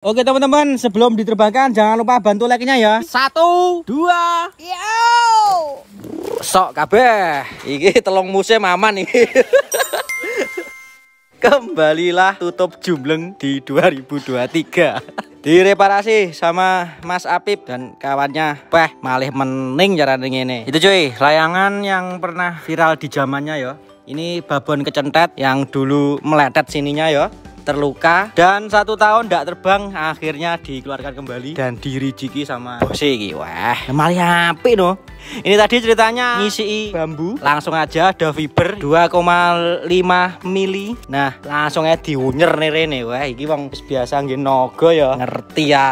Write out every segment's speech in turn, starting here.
Oke teman-teman, sebelum diterbangkan jangan lupa bantu like-nya ya. Satu, dua, Yo. sok kabeh. Iki telung musim aman iki. Kembalilah tutup jumleng di 2023. Direparasi sama Mas Apip dan kawannya. Wah, malih mening cara ini. Itu cuy, layangan yang pernah viral di zamannya ya. Ini babon kecentet yang dulu meletet sininya ya terluka. Dan satu tahun tidak terbang akhirnya dikeluarkan kembali. Dan dirijiki sama bosi iki wah. Malah apik no ini tadi ceritanya ngisi bambu. Langsung aja ada fiber 2,5 mili. Nah langsung aja diunyer nih rene wah iki wong biasa nggih naga ya. Ngerti ya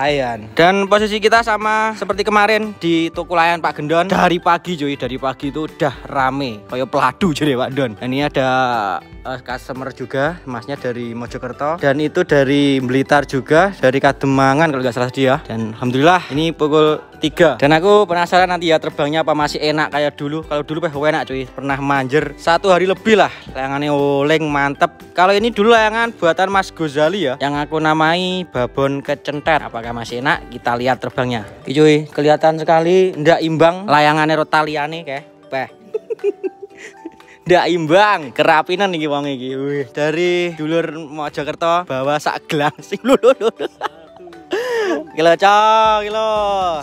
dan posisi kita sama seperti kemarin di toko layan Pak Gendon. Dari pagi cuy. Dari pagi itu udah rame. Kayak peladu jadi Pak Don dan ini ada uh, customer juga. Masnya dari Mojokerto. Dan itu dari Blitar juga. Dari Kademangan kalau nggak salah dia dan Alhamdulillah ini pukul 3 dan aku penasaran nanti ya terbangnya apa? Masih enak kayak dulu. Kalau dulu peh enak cuy. Pernah manjer. Satu hari lebih lah. Layangannya oleng mantep. Kalau ini dulu layangan buatan Mas Gozali ya yang aku namai babon kecentet. Apakah masih enak? Kita lihat terbangnya. Oke, cuy kelihatan sekali. Ndak imbang. Layangannya rotaliane kayak peh. Ndak imbang. Kerapinan nih wong iki. Dari dulur Mojokerto bawa sak gelang sing lulu Kilo cok, kilo.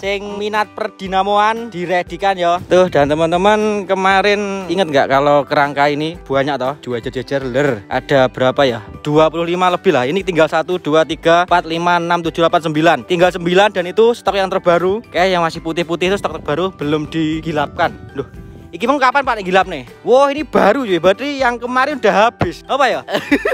Sing minat perdinamoan diredikan ya. Tuh dan teman-teman kemarin inget nggak kalau kerangka ini banyak toh? Dua jejer ler. Ada berapa ya? 25 lebih lah. Ini tinggal 1 2 3 4 5 6 7 8 9. Tinggal 9 dan itu stok yang terbaru. Kayak yang masih putih-putih itu stok terbaru belum digilapkan. Loh, Iki mau kapan Pak gilap nih? Wah ini baru ya, berarti yang kemarin udah habis. Apa ya?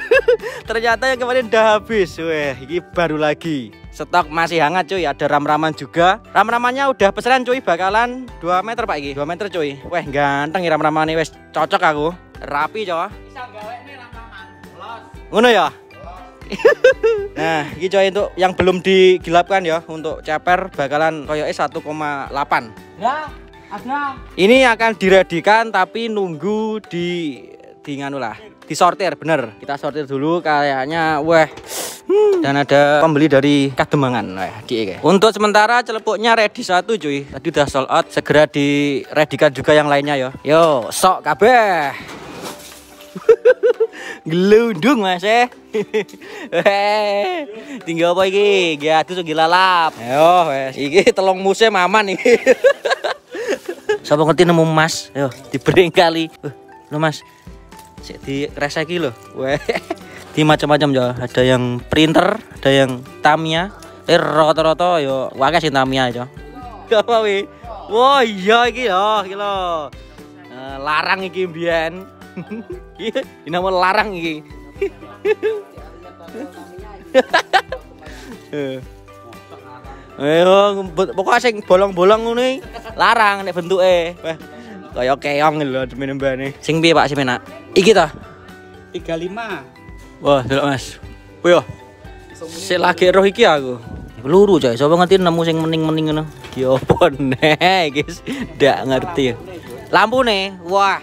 Ternyata yang kemarin udah habis. Wah, ini baru lagi. Stok masih hangat cuy, ada ram-raman juga. Ram-ramannya udah pesanan cuy, bakalan 2 meter Pak iki. 2 meter cuy. Wah, ganteng ya ram-raman wes cocok aku. Rapi coy. Bisa gawe nih ram-raman. Ngono ya? nah, ini coy untuk yang belum digilapkan ya untuk ceper bakalan koyoke 1,8. Ya, ada. Ini akan diredikan tapi nunggu di di nganu lah. Disortir bener. Kita sortir dulu kayaknya weh. Dan ada pembeli dari Kademangan weh, di e Untuk sementara celepuknya ready satu cuy. Tadi udah sold out. Segera diredikan juga yang lainnya ya. Yo, sok kabeh. Gelundung Mas eh. Tinggal apa iki? Ya itu gila lap. Yo wes. Iki telung musim aman iki. Siapa ngerti nemu emas? Yo, diberi kali. Uh, lo Mas. Sik di reseki lo. Weh. Di macam-macam ya. Ada yang printer, ada yang Tamiya. Eh rata-rata yo wae sing Tamiya aja. Gak apa wi. Wah iya iki yo, iki lo. Uh, larang iki mbiyen. Iki nama larang iki. Eh, pokoknya sing bolong-bolong ngono larang nek bentuke. Wah, kaya keong lho demen mbane. Sing piye Pak Simena? Iki ta? 35. Wah, delok Mas. Yo. Sik lagi roh iki aku. Peluru coy, coba ngerti nemu sing mening-mening ngono. Ki opo nek, guys? Ndak ngerti. Lampu nih. Wah.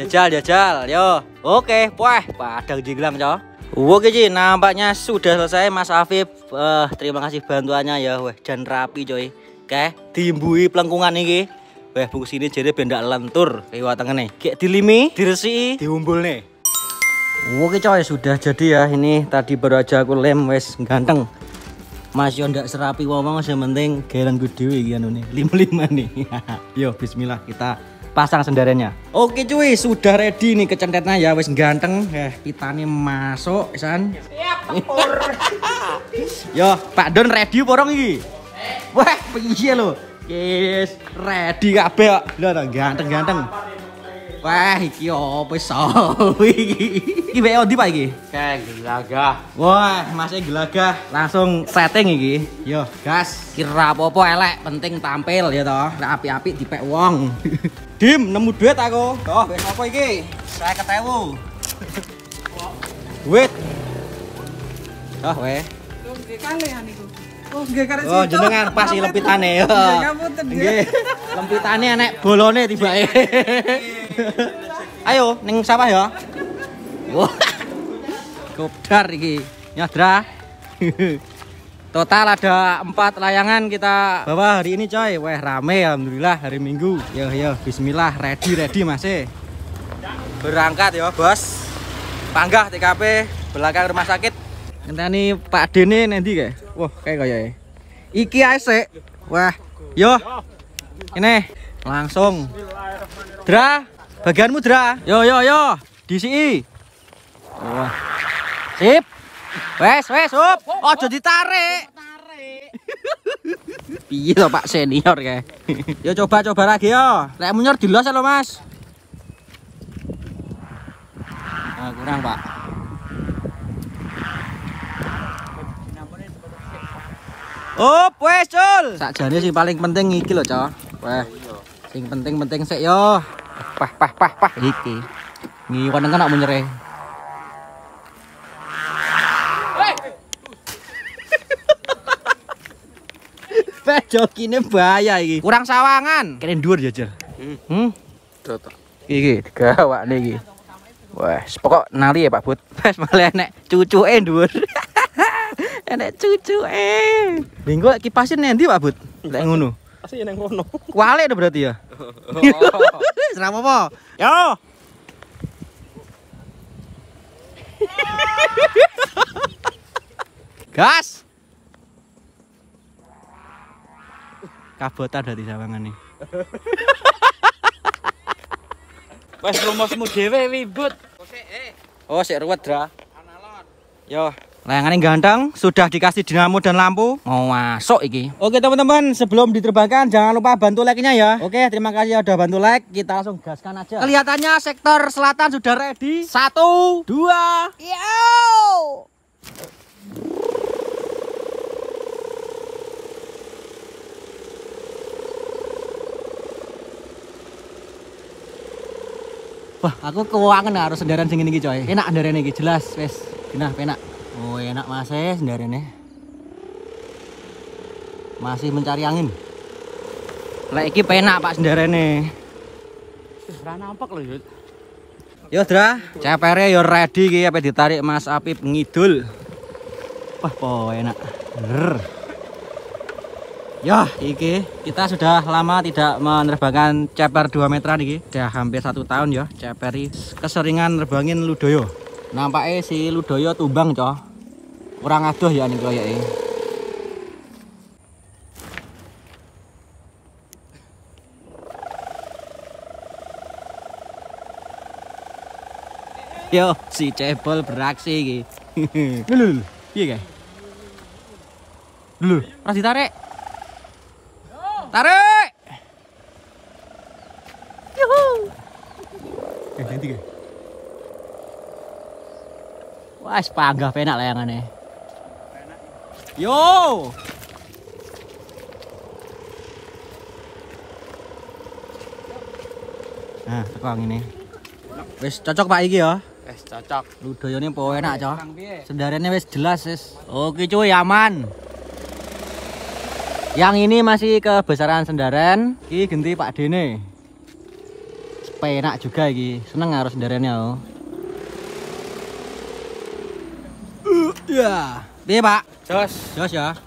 Jajal, jajal. Yo. Oke, wah, padang jinglang coy. Oke Ci, nampaknya sudah selesai Mas Afif. Uh, terima kasih bantuannya ya, weh dan rapi coy. Oke, diimbui pelengkungan iki. Weh bungkus ini jadi benda lentur kayak nih. Kayak dilimi, diresiki, diumbul nih. Oke coy, sudah jadi ya. Ini tadi baru aja aku lem wes ganteng. Mas yo ndak serapi wong yang penting gairan gue dewe iki anu nih. Lima-lima nih. Yo bismillah kita pasang sendarannya. Oke cuy, sudah ready nih kecentetnya ya wes ganteng. Eh, pitane masuk, San. Siap. Yo, Pak Don ready porong iki? Wah, piye lo? Yes, ready kabeh kok. Lho, ganteng-ganteng. Wah, iki opo iso iki? Iki wae ndi Pak iki? Kayak gelagah. Wah, masih gelagah. Langsung setting iki. Yo, gas. Kira apa-apa elek, penting tampil ya toh. Nek api-api dipek wong. Dim, nemu duit aku. Oh, wis apa iki? Saya ketewu. Duit. Oh, weh. Oh, nggih kare Oh, jenengan pas iki lempitane. Nggih. Lempitane enek bolone tibake. Ayo ning sawah ya. Wah. Kopdar iki. Nyadra. Total ada empat layangan kita bawa hari ini coy. Wah rame alhamdulillah hari Minggu. Yo yo Bismillah ready ready masih. Berangkat ya bos. Panggah TKP belakang rumah sakit. Ngenteni Pak Dene nanti kayak. Wah kayak kayak. Iki ae sik. Wah yo. Ini langsung. Dra, bagianmu Dra. Yo yo yo. Disi. Wah. Sip. Wes, wes, up. Ojo ditarik. Piye to Pak senior kae. yo coba coba lagi yo. Lek munyor dilos lo Mas. Nah, kurang Pak. Up, wes, Cul. Sakjane sing paling penting iki lho, Cok. Wah. Sing penting-penting sik yo. Pah pah pah pah iki. Ngiwon kan nak. Wah, jokine bahaya iki. Kurang sawangan. Kene dhuwur ya, Jel. Hmm. Toto. Iki gawak nih iki. Wah, pokok nali ya Pak Bud. Wes malah enek cucuke dhuwur. enek cucuke. Minggu kipasin nanti Pak Bud. Lek ngono. Asih nang kono. Dong berarti ya. Serap apa? Yo. Gas. Kabotan dari sawangan nih. Wes rumosmu dhewe wibut. Oh, sik ruwet, Dra. Yo, layangannya ganteng, sudah dikasih dinamo dan lampu. Mau masuk iki. Oke, teman-teman, sebelum diterbangkan jangan lupa bantu like-nya ya. Oke, terima kasih udah bantu like. Kita langsung gaskan aja. Kelihatannya sektor selatan sudah ready. Satu, dua, yo. Wah, aku keuangan harus sendaran sing iki coy. Enak sendarane iki jelas wes. Genah penak. Oh, enak Mas eh sendarane. Masih mencari angin. Lek iki penak Pak sendarane. Ora nampak lho, Yud. Yo, Dra, CPR yo ready iki apa ditarik Mas Apip ngidul. Wah, po enak. Brr. Ya, iki kita sudah lama tidak menerbangkan ceper 2 meteran iki. Sudah hampir satu tahun ya ceper iki. keseringan nerbangin Ludoyo. Nampaknya si Ludoyo tumbang, coy. Kurang aduh ya nih koyoke. Yo, si cebol beraksi iki. Lho, lho, piye kae? Lho, ora ditarik. Tarik. Yuhu. Eh, nanti kae. Wah, panggah penak layangane. Yo. Nah, teko ngene. Wis cocok Pak iki ya. Wes cocok. Ludoyone po enak, Cok. Sendarane wis jelas wis. Oke cuy, aman. Yang ini masih kebesaran sendaran, iki genti Pak Dene. Penak juga iki. Seneng harus sendarannya oh. Ya. Piye, Pak? Jos. Jos ya.